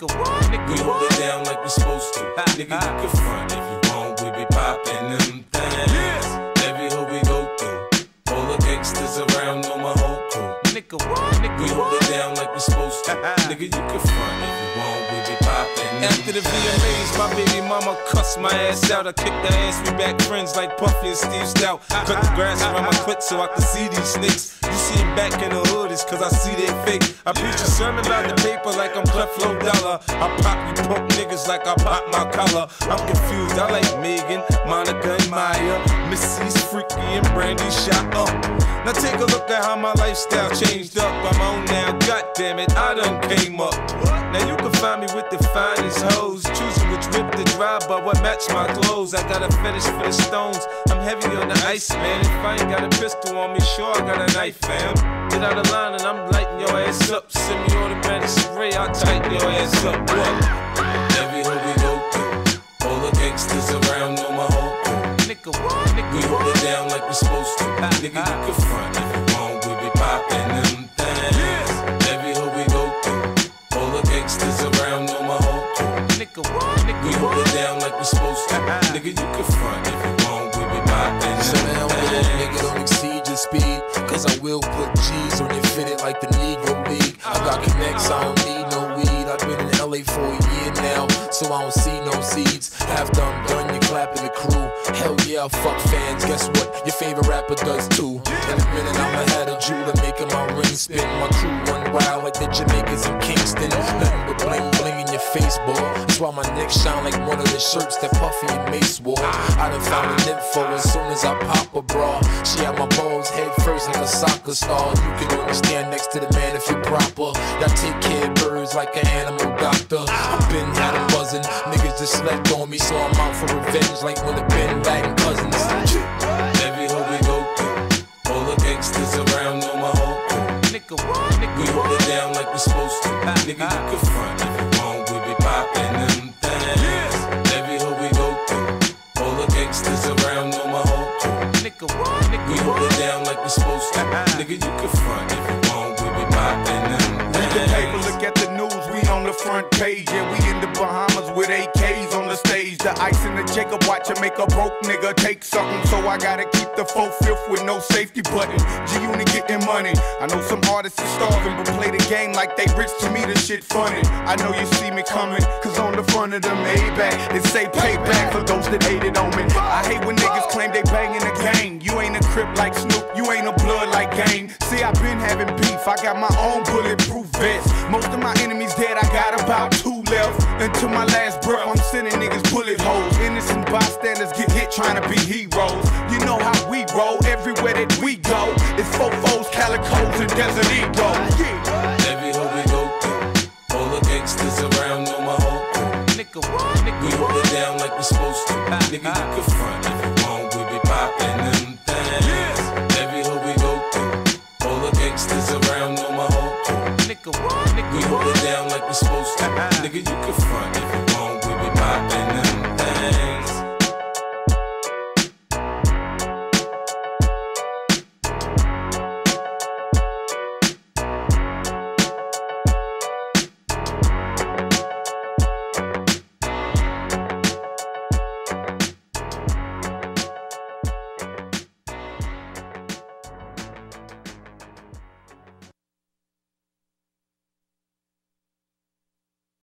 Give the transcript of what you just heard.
Nigga, what? Nigga, We hold it down like we supposed to. Nigga, you can front if you want. We be popping them things. Every hood we go through. All the gangsters around know my whole crew. Nigga, what? Nigga, We hold it down like we supposed to. Nigga, you can front if you After the VMAs, my baby mama cussed my ass out. I kicked her ass, we back friends like Puffy and Steve Stoute. Cut the grass around my clit so I can see these snakes. You see them back in the hood, it's cause I see they fake. I preach a sermon about the paper like I'm Creflo Dollar. I pop you punk niggas like I pop my collar. I'm confused, I like Megan, Monica, and Maya. Missy's freaky and Brandy shot up. Now take a look at how my lifestyle changed up. I'm on now, god damn it, I done came up. Now you can find me with the finest hoes, choosing which whip to drive, but what match my clothes. I got a fetish for the stones. I'm heavy on the ice, man. If I ain't got a pistol on me, sure I got a knife, fam. Get out of line and I'm lighting your ass up. Send me automatic spray, I'll tighten your ass up. What? Like we supposed to. Uh-huh. Nigga, you can front if you want. We be popping So now with nigga don't exceed your speed. Cause I will put G's on your fitted like the Negro League. I got connects, I don't need no weed. I've been in LA for a year now, so I don't see no seeds. After I'm done, you clapping the crew. Hell yeah, fuck fans. Guess what? Your favorite rapper does too. In a minute, I'ma have a jeweler making my ring spin. My crew run wild like the Jamaicans in Kingston. Nothing but bling bling in your face, boy. That's why my neck shine like one of the shirts that Puffy and Mase wore. I done found an info as soon as I pop a bra. She had my balls head first like a soccer star. You can only stand next to the man if you're proper. Y'all take care of birds like an animal doctor. I've been had 'em buzzing. Niggas just slept on me, so I'm out for revenge like when the Bin Laden cousins. Every hood we go through. All the gangsters around know my whole crew. Nigga, what? Nigga, We hold it down like we're supposed to. Nigga, you can front gangsters around know my whole crew. Nigga, what? Nigga, We hold it down like we supposed to. Uh-uh. Nigga, you can front if you want. We be popping them the front page. Yeah, we in the Bahamas with AKs on the stage. The ice in the Jacob watch and make a broke nigga take something. So I gotta keep the full fifth with no safety button. G Unit getting money. I know some artists are starving, but play the game like they rich to me. The shit funny. I know you see me coming, cause on the front of the Maybach, it say payback for those that hated on me. I hate when niggas claim they banging the game. You ain't a crip like Snoop, you ain't a blood like Game. See, I been having beef, I got my own of my enemies dead, I got about two left. Until my last breath, I'm sending niggas bullet holes. Innocent bystanders get hit trying to be heroes. You know how we roll, everywhere that we go. It's fofos, calicoes, and Desert Eagle. Everywhere we go to, all the gangsters around know my whole crew. Nigga, we hold it down like we're supposed to. Nigga, you can front Nigga, you can front if you